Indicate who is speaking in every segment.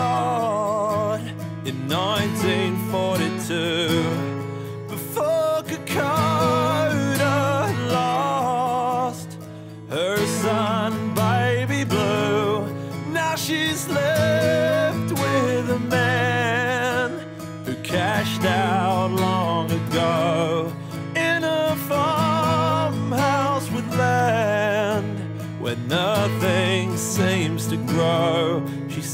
Speaker 1: start in 1942 before Kokoda lost her son, Baby Blue. Now she's left with a man who cashed out long ago in a farmhouse with land where nothing seems to grow.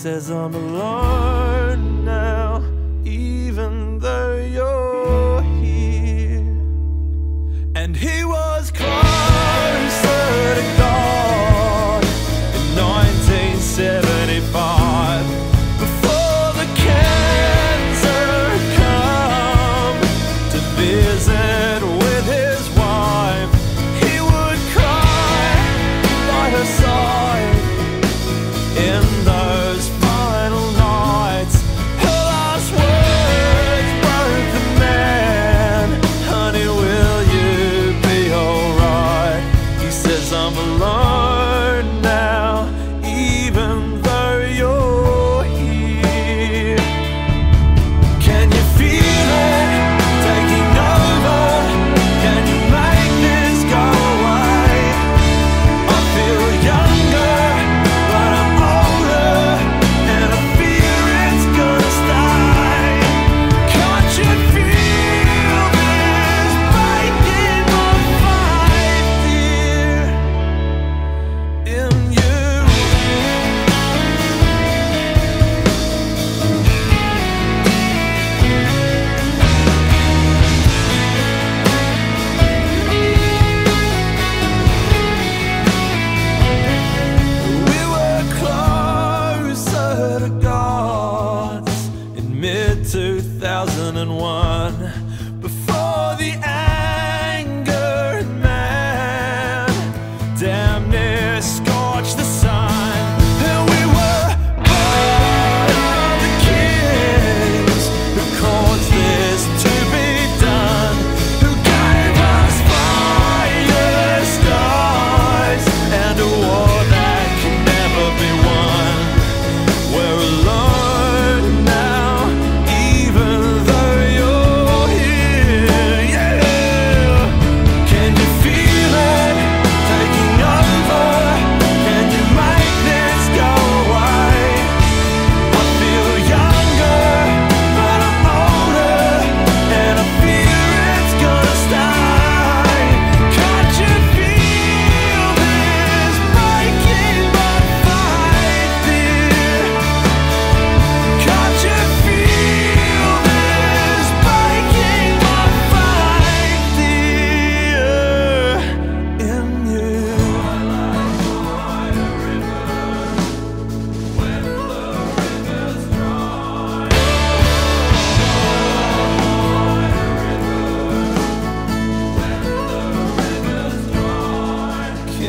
Speaker 1: Says, I'm alone now, even though you're here. And he was closer to God in 1975 before the cancer to visit with his wife. He would cry by her side in those 2001 before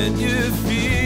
Speaker 1: when you feel